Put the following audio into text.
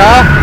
off.